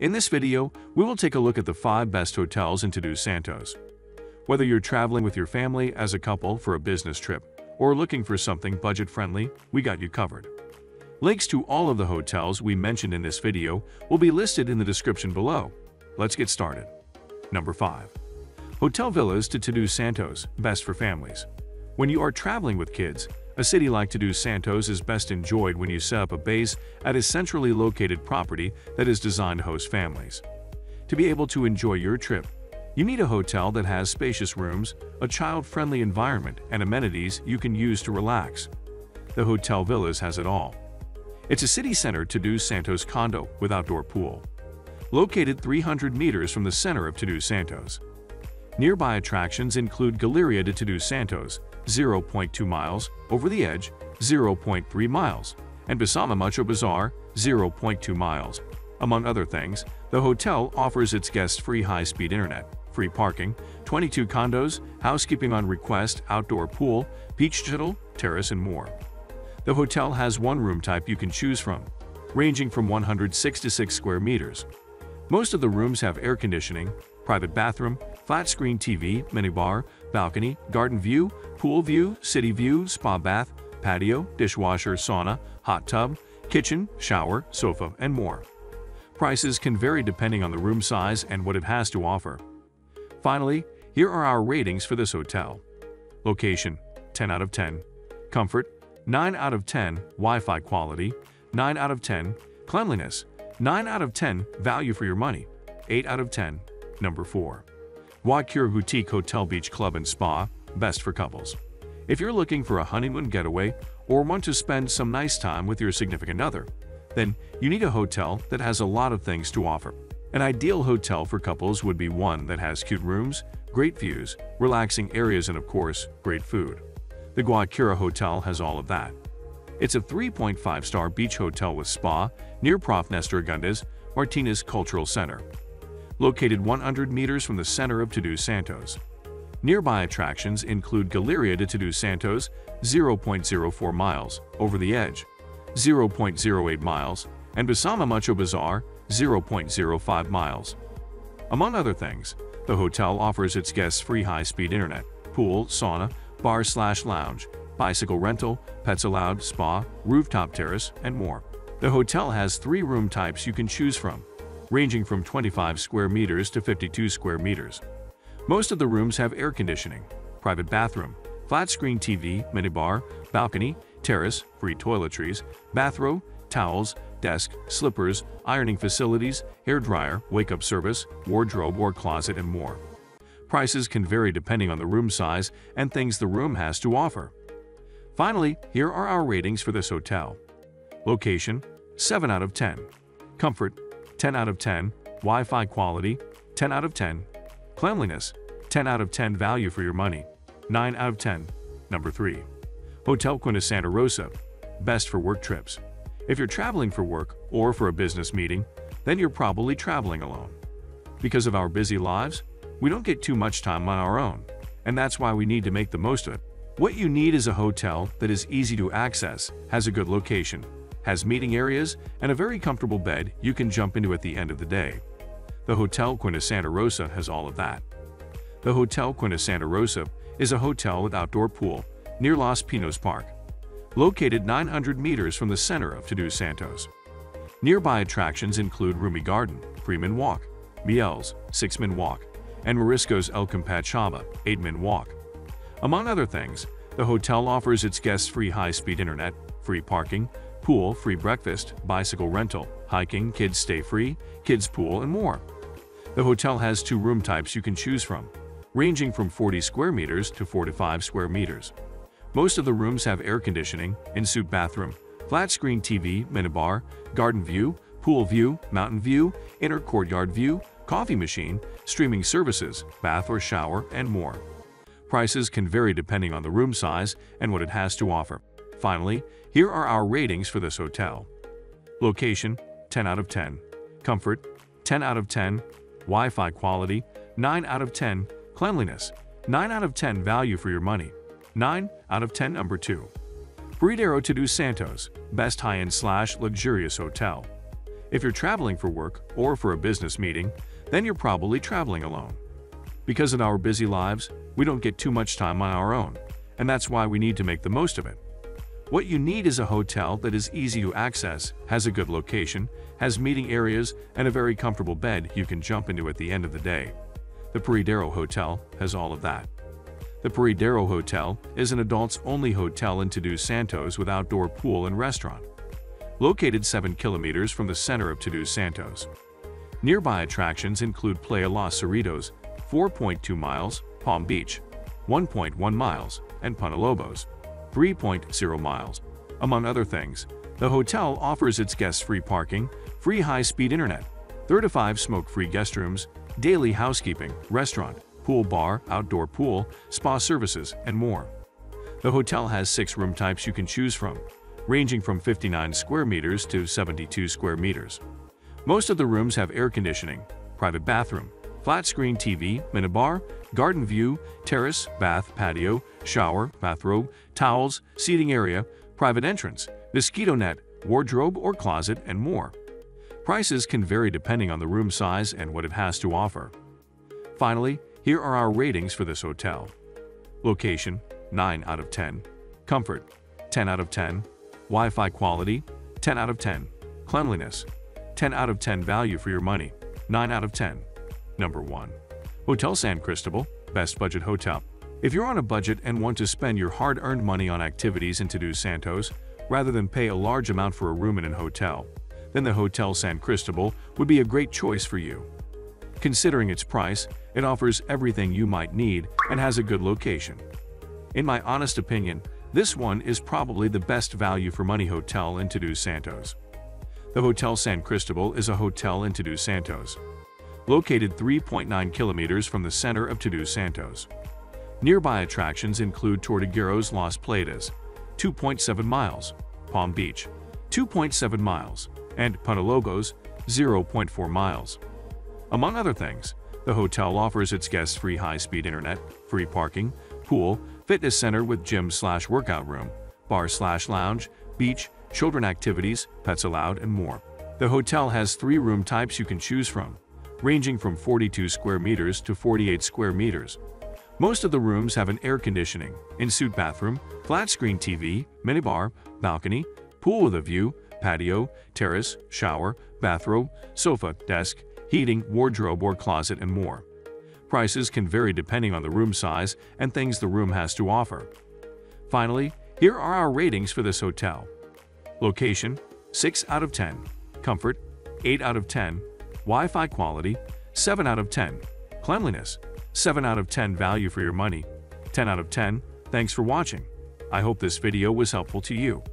In this video, we will take a look at the 5 best hotels in Todos Santos. Whether you're traveling with your family as a couple for a business trip or looking for something budget-friendly, we got you covered. Links to all of the hotels we mentioned in this video will be listed in the description below. Let's get started. Number 5. Hotel Villas de Todos Santos, best for families. When you are traveling with kids, a city like Todos Santos is best enjoyed when you set up a base at a centrally located property that is designed to host families. To be able to enjoy your trip, you need a hotel that has spacious rooms, a child-friendly environment, and amenities you can use to relax. The Hotel Villas has it all. It's a city center Todos Santos condo with outdoor pool. Located 300 meters from the center of Todos Santos. Nearby attractions include Galeria de Todos Santos, 0.2 miles, Over the Edge, 0.3 miles, and Besame Mucho Bazaar, 0.2 miles. Among other things, the hotel offers its guests free high-speed internet, free parking, 22 condos, housekeeping on request, outdoor pool, beach shuttle, terrace, and more. The hotel has one room type you can choose from, ranging from 166 square meters. Most of the rooms have air conditioning, private bathroom, flat-screen TV, minibar, balcony, garden view, pool view, city view, spa bath, patio, dishwasher, sauna, hot tub, kitchen, shower, sofa, and more. Prices can vary depending on the room size and what it has to offer. Finally, here are our ratings for this hotel. Location 10 out of 10. Comfort 9 out of 10. Wi-Fi quality 9 out of 10. Cleanliness 9 out of 10. Value for your money 8 out of 10. Number 4. Guaycura Boutique Hotel Beach Club and Spa, best for couples. If you're looking for a honeymoon getaway or want to spend some nice time with your significant other, then you need a hotel that has a lot of things to offer. An ideal hotel for couples would be one that has cute rooms, great views, relaxing areas, and of course, great food. The Guaycura Hotel has all of that. It's a 3.5-star beach hotel with spa near Prof. Nestor Agundez Martinez Cultural Center located 100 meters from the center of Todos Santos. Nearby attractions include Galeria de Todos Santos, 0.04 miles, Over the Edge, 0.08 miles, and Besame Mucho Bazaar, 0.05 miles. Among other things, the hotel offers its guests free high-speed internet, pool, sauna, bar-slash-lounge, bicycle rental, pets allowed, spa, rooftop terrace, and more. The hotel has three room types you can choose from, ranging from 25 square meters to 52 square meters. Most of the rooms have air conditioning, private bathroom, flat-screen TV, minibar, balcony, terrace, free toiletries, bathrobe, towels, desk, slippers, ironing facilities, hair dryer, wake-up service, wardrobe or closet, and more. Prices can vary depending on the room size and things the room has to offer. Finally, here are our ratings for this hotel. Location 7 out of 10. Comfort 10 out of 10, Wi-Fi quality, 10 out of 10, cleanliness, 10 out of 10 value for your money, 9 out of 10. Number 3. Hotel Quinta Santa Rosa, best for work trips. If you're traveling for work or for a business meeting, then you're probably traveling alone. Because of our busy lives, we don't get too much time on our own, and that's why we need to make the most of it. What you need is a hotel that is easy to access, has a good location, has meeting areas, and a very comfortable bed you can jump into at the end of the day. The Hotel Quinta Santa Rosa has all of that. The Hotel Quinta Santa Rosa is a hotel with outdoor pool near Los Pinos Park, located 900 meters from the center of Todos Santos. Nearby attractions include Rumi Garden, Freeman Walk, Miel's, Six-Man Walk, and Mariscos El Compa Chava, Eight-Man Walk. Among other things, the hotel offers its guests free high-speed internet, free parking, pool, free breakfast, bicycle rental, hiking, kids stay free, kids pool, and more. The hotel has two room types you can choose from, ranging from 40 square meters to 45 square meters. Most of the rooms have air conditioning, in-suite bathroom, flat-screen TV, minibar, garden view, pool view, mountain view, inner courtyard view, coffee machine, streaming services, bath or shower, and more. Prices can vary depending on the room size and what it has to offer. Finally, here are our ratings for this hotel. Location 10 out of 10. Comfort 10 out of 10. Wi-Fi quality 9 out of 10. Cleanliness 9 out of 10. Value for your money 9 out of 10. Number 2. Paradero Todos Santos, best high-end slash luxurious hotel. If you're traveling for work or for a business meeting, then you're probably traveling alone. Because in our busy lives, we don't get too much time on our own, and that's why we need to make the most of it. What you need is a hotel that is easy to access, has a good location, has meeting areas, and a very comfortable bed you can jump into at the end of the day. The Paradero Hotel has all of that. The Paradero Hotel is an adults-only hotel in Todos Santos with outdoor pool and restaurant. Located 7 kilometers from the center of Todos Santos. Nearby attractions include Playa Los Cerritos, 4.2 miles, Palm Beach, 1.1 miles, and Punta Lobos. 3.0 miles. Among other things, the hotel offers its guests free parking, free high-speed internet, 35 smoke-free guest rooms, daily housekeeping, restaurant, pool bar, outdoor pool, spa services, and more. The hotel has six room types you can choose from, ranging from 59 square meters to 72 square meters. Most of the rooms have air conditioning, private bathroom, flat-screen TV, minibar, garden view, terrace, bath, patio, shower, bathrobe, towels, seating area, private entrance, mosquito net, wardrobe or closet, and more. Prices can vary depending on the room size and what it has to offer. Finally, here are our ratings for this hotel. Location, 9 out of 10. Comfort, 10 out of 10. Wi-Fi quality, 10 out of 10. Cleanliness, 10 out of 10 value for your money, 9 out of 10. Number 1. Hotel San Cristobal, Best Budget Hotel. If you're on a budget and want to spend your hard-earned money on activities in Todos Santos, rather than pay a large amount for a room in an hotel, then the Hotel San Cristobal would be a great choice for you. Considering its price, it offers everything you might need and has a good location. In my honest opinion, this one is probably the best value for money hotel in Todos Santos. The Hotel San Cristobal is a hotel in Todos Santos located 3.9 kilometers from the center of Todos Santos. Nearby attractions include Tortugueros Las Playas, 2.7 miles, Palm Beach, 2.7 miles, and Punta Lobos, 0.4 miles. Among other things, the hotel offers its guests free high-speed internet, free parking, pool, fitness center with gym slash workout room, bar slash lounge, beach, children activities, pets allowed, and more. The hotel has three room types you can choose from, ranging from 42 square meters to 48 square meters. Most of the rooms have an air conditioning, in-suite bathroom, flat-screen TV, minibar, balcony, pool with a view, patio, terrace, shower, bathrobe, sofa, desk, heating, wardrobe or closet, and more. Prices can vary depending on the room size and things the room has to offer. Finally, here are our ratings for this hotel. Location, 6 out of 10. Comfort, 8 out of 10. Wi-Fi quality, 7 out of 10. Cleanliness, 7 out of 10 value for your money, 10 out of 10. Thanks for watching. I hope this video was helpful to you.